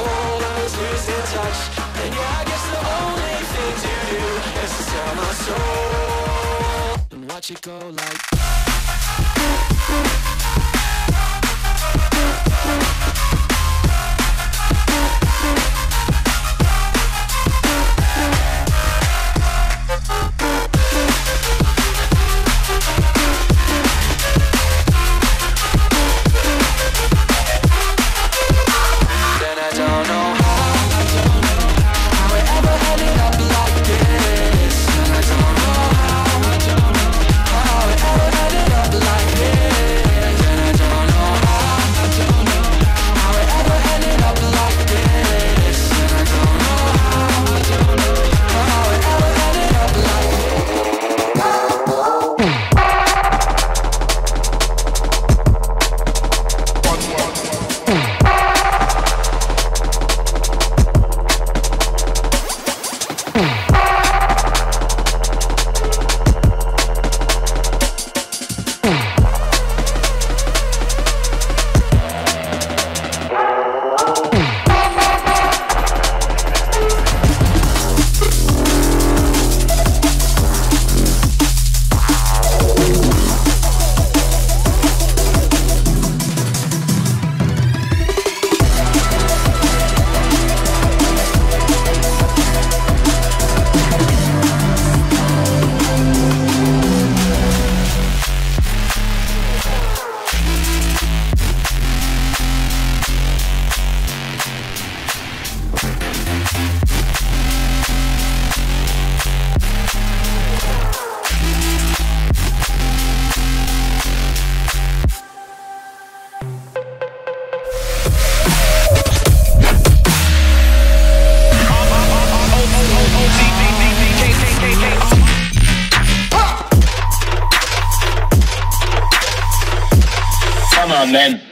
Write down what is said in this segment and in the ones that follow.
I was losing touch. And yeah, I guess the only thing to do Is to sell my soul. And watch it go like Come on, then.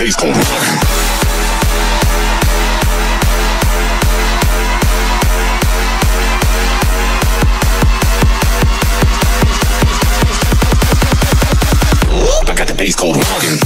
Bass called rock. Bass called rockin'.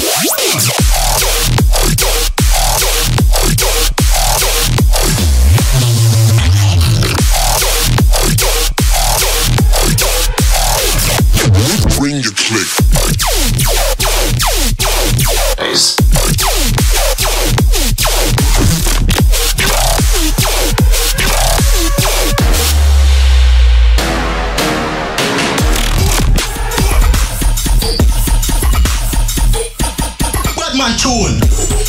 Jump. Batman tune.